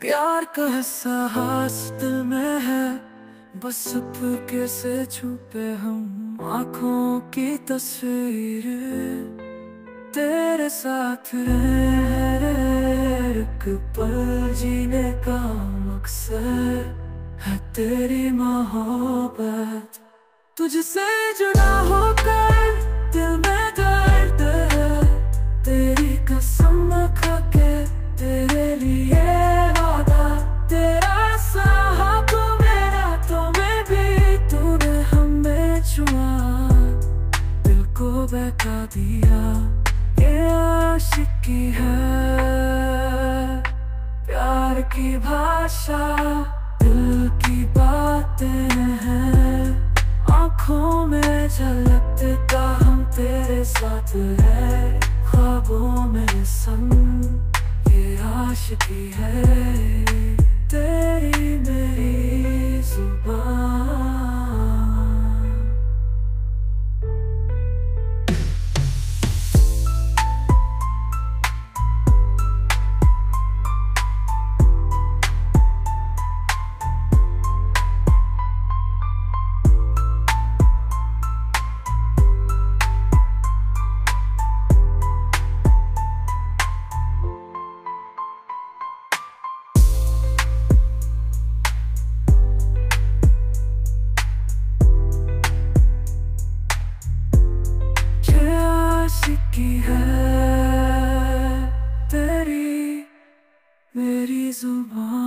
प्यार का दिल में है, बस के से छुपे हम आँखों की तस्वीर। तेरे साथ एक पल जीने का मकसद है तेरी मोहब्बत। तुझसे जुड़ा होकर को दिया, ये आशिकी है। प्यार की भाषा, दिल की बातें हैं। आँखों में झलकते हम तेरे साथ है। ख्वाबों में संग, ये आशिकी है। आशिकी है तेरी मेरी ज़ुबान।